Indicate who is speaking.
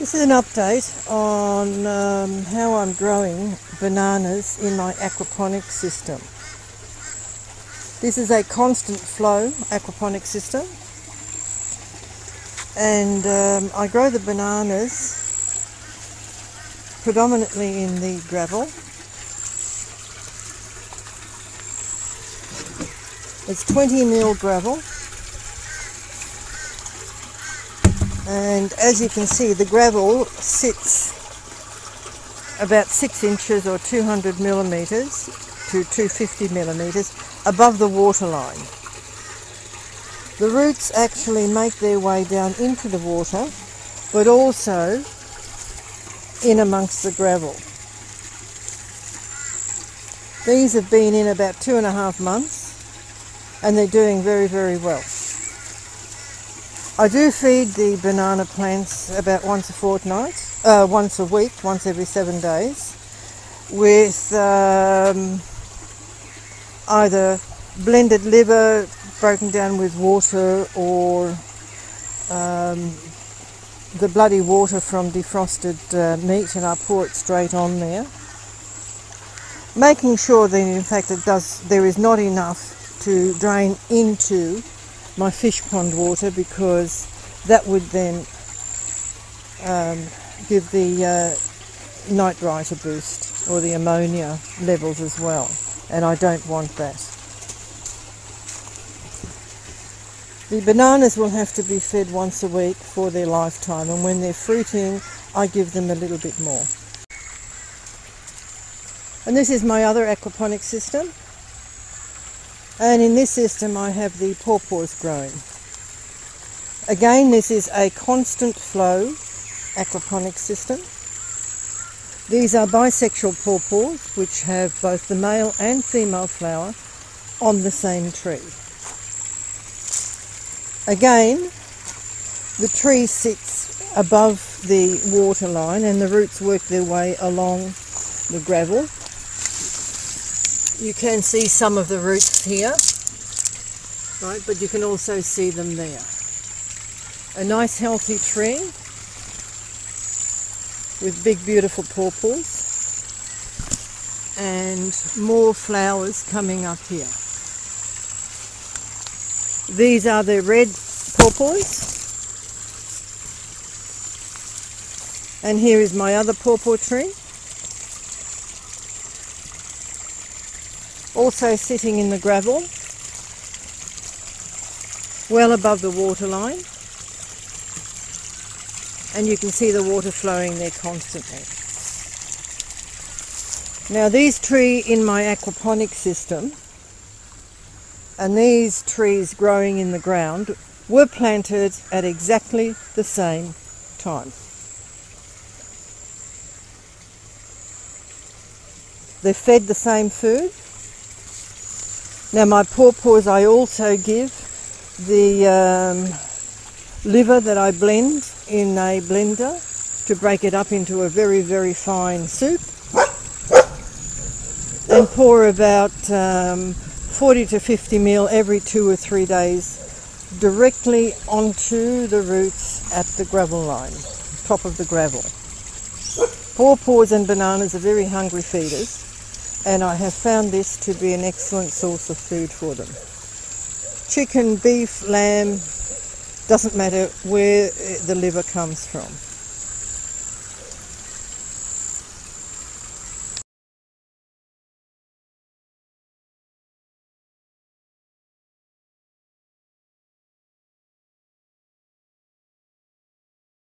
Speaker 1: This is an update on um, how I'm growing bananas in my aquaponic system. This is a constant flow aquaponic system and um, I grow the bananas predominantly in the gravel. It's 20 mil gravel and as you can see the gravel sits about 6 inches or 200 millimeters to 250 millimeters above the waterline. The roots actually make their way down into the water but also in amongst the gravel. These have been in about two and a half months and they're doing very very well. I do feed the banana plants about once a fortnight, uh, once a week, once every seven days, with um, either blended liver broken down with water or um, the bloody water from defrosted uh, meat and I pour it straight on there. Making sure that in fact it does, there is not enough to drain into my fish pond water because that would then um, give the uh, nitrite a boost or the ammonia levels as well and I don't want that. The bananas will have to be fed once a week for their lifetime and when they're fruiting I give them a little bit more. And this is my other aquaponic system. And in this system I have the pawpaws growing. Again, this is a constant flow aquaponic system. These are bisexual pawpaws which have both the male and female flower on the same tree. Again, the tree sits above the water line and the roots work their way along the gravel you can see some of the roots here, right, but you can also see them there. A nice healthy tree with big beautiful pawpaws and more flowers coming up here. These are the red pawpaws and here is my other pawpaw tree. Also sitting in the gravel, well above the waterline, and you can see the water flowing there constantly. Now these trees in my aquaponic system and these trees growing in the ground were planted at exactly the same time. They're fed the same food, now my pawpaws I also give the um, liver that I blend in a blender to break it up into a very very fine soup and pour about um, 40 to 50 ml every two or three days directly onto the roots at the gravel line, top of the gravel. Pawpaws and bananas are very hungry feeders and I have found this to be an excellent source of food for them. Chicken, beef, lamb, doesn't matter where the liver comes from.